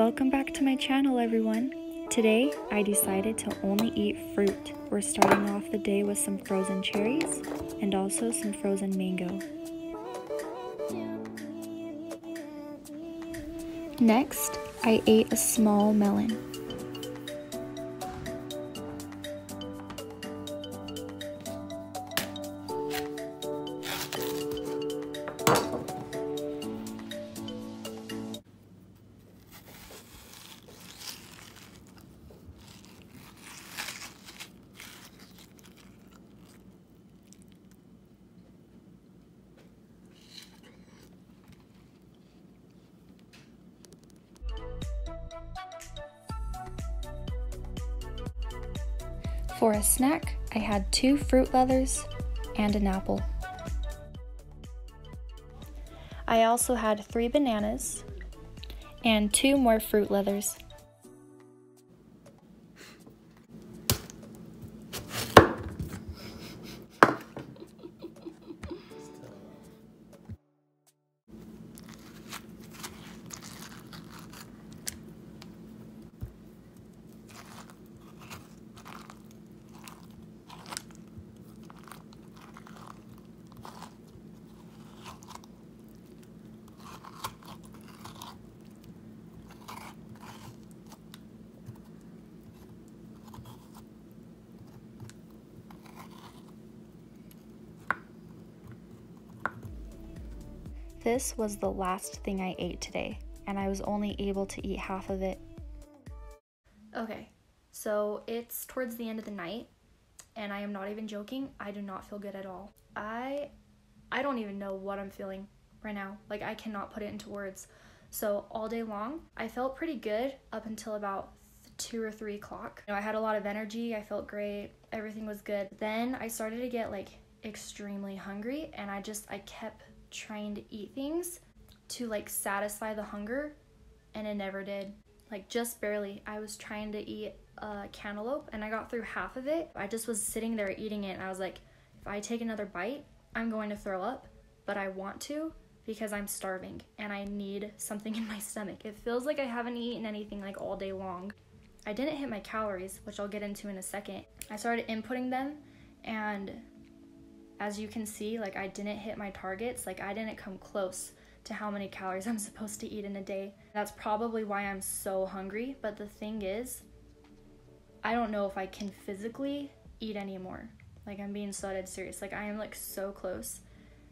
Welcome back to my channel everyone. Today I decided to only eat fruit. We're starting off the day with some frozen cherries and also some frozen mango. Next, I ate a small melon. For a snack, I had two fruit leathers and an apple. I also had three bananas and two more fruit leathers. This was the last thing I ate today, and I was only able to eat half of it. Okay, so it's towards the end of the night, and I am not even joking. I do not feel good at all. I I don't even know what I'm feeling right now. Like I cannot put it into words. So all day long, I felt pretty good up until about two or three o'clock. You know, I had a lot of energy. I felt great. Everything was good. Then I started to get like extremely hungry, and I just I kept trying to eat things to like satisfy the hunger and it never did. Like just barely. I was trying to eat a cantaloupe and I got through half of it. I just was sitting there eating it and I was like, if I take another bite, I'm going to throw up, but I want to because I'm starving and I need something in my stomach. It feels like I haven't eaten anything like all day long. I didn't hit my calories, which I'll get into in a second. I started inputting them and as you can see, like I didn't hit my targets, like I didn't come close to how many calories I'm supposed to eat in a day. That's probably why I'm so hungry, but the thing is, I don't know if I can physically eat anymore. Like I'm being so dead serious. Like I am like so close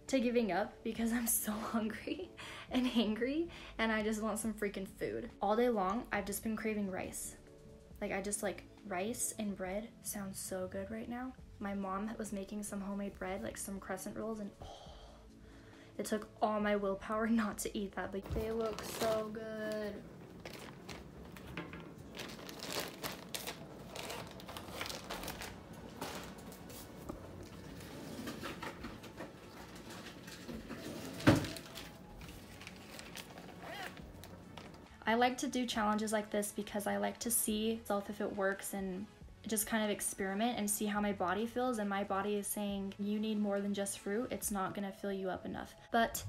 to giving up because I'm so hungry and angry and I just want some freaking food. All day long, I've just been craving rice. Like I just like rice and bread sounds so good right now my mom was making some homemade bread, like some crescent rolls, and oh, it took all my willpower not to eat that, but they look so good. I like to do challenges like this because I like to see if it works and just kind of experiment and see how my body feels. And my body is saying you need more than just fruit. It's not going to fill you up enough. But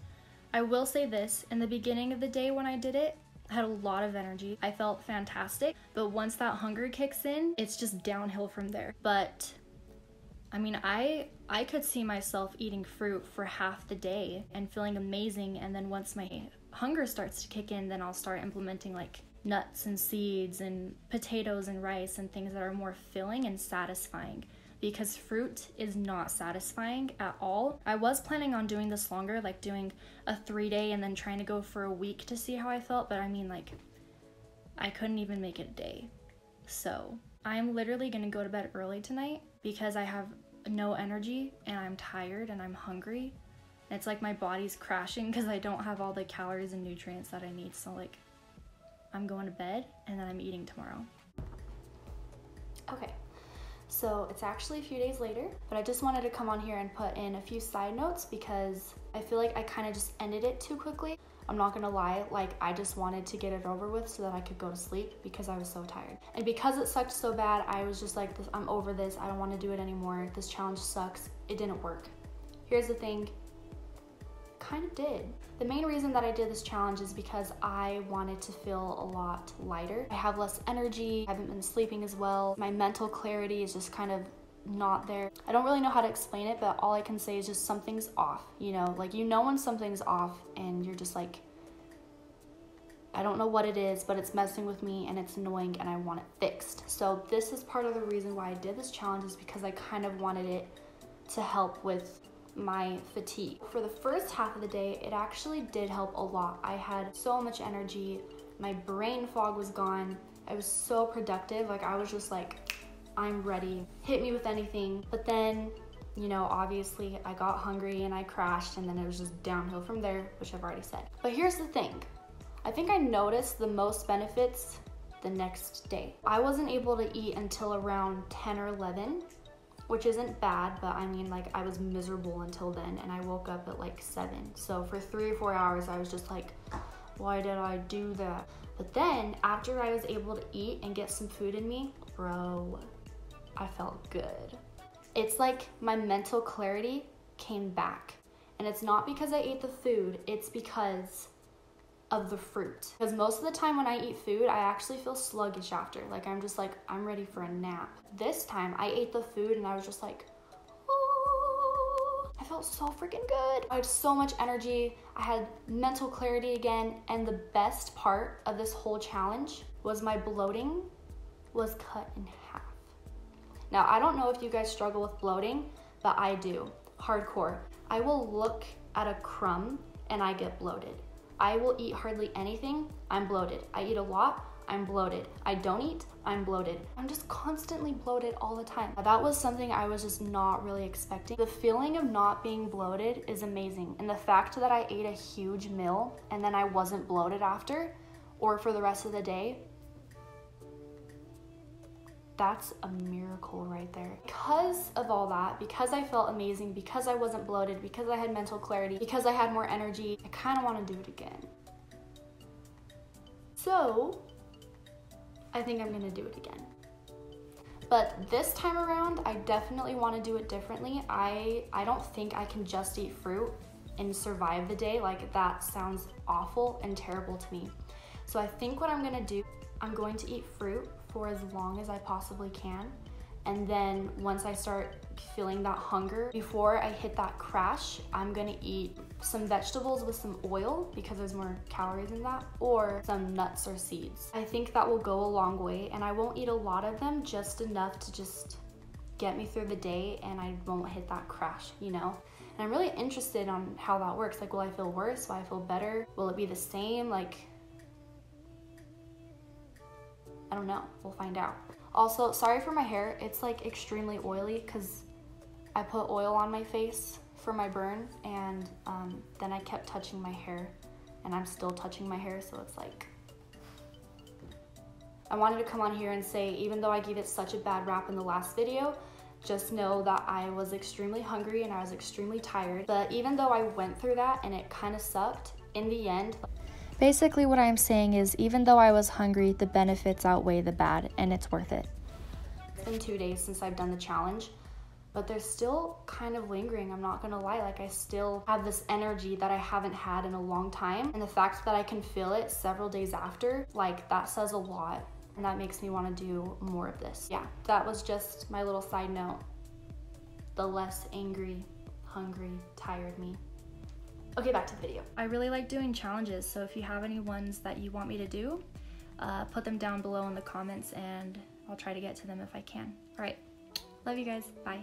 i will say this in the beginning of the day when i did it I had a lot of energy. I felt fantastic, but once that hunger kicks in, it's just downhill from there. But I mean, I I could see myself eating fruit for half the day and feeling amazing. And then once my hunger starts to kick in, then I'll start implementing like nuts and seeds and potatoes and rice and things that are more filling and satisfying because fruit is not satisfying at all. I was planning on doing this longer, like doing a three day and then trying to go for a week to see how I felt, but I mean, like, I couldn't even make it a day. So, I'm literally gonna go to bed early tonight because I have no energy and I'm tired and I'm hungry. It's like my body's crashing because I don't have all the calories and nutrients that I need. So, like, I'm going to bed and then I'm eating tomorrow. Okay, so it's actually a few days later, but I just wanted to come on here and put in a few side notes because I feel like I kind of just ended it too quickly. I'm not gonna lie, like I just wanted to get it over with so that I could go to sleep because I was so tired. And because it sucked so bad, I was just like, I'm over this. I don't wanna do it anymore. This challenge sucks. It didn't work. Here's the thing kind of did. The main reason that I did this challenge is because I wanted to feel a lot lighter. I have less energy, I haven't been sleeping as well. My mental clarity is just kind of not there. I don't really know how to explain it, but all I can say is just something's off, you know? Like you know when something's off and you're just like I don't know what it is, but it's messing with me and it's annoying and I want it fixed. So this is part of the reason why I did this challenge is because I kind of wanted it to help with my fatigue. For the first half of the day, it actually did help a lot. I had so much energy. My brain fog was gone. I was so productive. Like I was just like, I'm ready. Hit me with anything. But then, you know, obviously I got hungry and I crashed and then it was just downhill from there, which I've already said. But here's the thing. I think I noticed the most benefits the next day. I wasn't able to eat until around 10 or 11 which isn't bad, but I mean, like, I was miserable until then, and I woke up at like 7. So for three or four hours, I was just like, why did I do that? But then, after I was able to eat and get some food in me, bro, I felt good. It's like my mental clarity came back. And it's not because I ate the food, it's because of the fruit. Because most of the time when I eat food, I actually feel sluggish after. Like I'm just like, I'm ready for a nap. This time I ate the food and I was just like, I felt so freaking good. I had so much energy. I had mental clarity again. And the best part of this whole challenge was my bloating was cut in half. Now, I don't know if you guys struggle with bloating, but I do. Hardcore. I will look at a crumb and I get bloated. I will eat hardly anything, I'm bloated. I eat a lot, I'm bloated. I don't eat, I'm bloated. I'm just constantly bloated all the time. That was something I was just not really expecting. The feeling of not being bloated is amazing. And the fact that I ate a huge meal and then I wasn't bloated after or for the rest of the day that's a miracle right there. Because of all that, because I felt amazing, because I wasn't bloated, because I had mental clarity, because I had more energy, I kind of want to do it again. So, I think I'm going to do it again. But this time around, I definitely want to do it differently. I I don't think I can just eat fruit and survive the day. Like that sounds awful and terrible to me. So I think what I'm going to do, I'm going to eat fruit for as long as I possibly can. And then once I start feeling that hunger, before I hit that crash, I'm gonna eat some vegetables with some oil because there's more calories in that, or some nuts or seeds. I think that will go a long way, and I won't eat a lot of them, just enough to just get me through the day and I won't hit that crash, you know? And I'm really interested on how that works. Like, will I feel worse? Will I feel better? Will it be the same? Like, I don't know. We'll find out. Also, sorry for my hair. It's like extremely oily because I put oil on my face for my burn and um, then I kept touching my hair and I'm still touching my hair so it's like I wanted to come on here and say even though I gave it such a bad rap in the last video just know that I was extremely hungry and I was extremely tired but even though I went through that and it kind of sucked in the end Basically, what I'm saying is even though I was hungry, the benefits outweigh the bad, and it's worth it. It's been two days since I've done the challenge, but they're still kind of lingering. I'm not gonna lie, like, I still have this energy that I haven't had in a long time. And the fact that I can feel it several days after, like, that says a lot. And that makes me wanna do more of this. Yeah, that was just my little side note. The less angry, hungry, tired me. Okay, back to the video. I really like doing challenges, so if you have any ones that you want me to do, uh, put them down below in the comments and I'll try to get to them if I can. All right, love you guys, bye.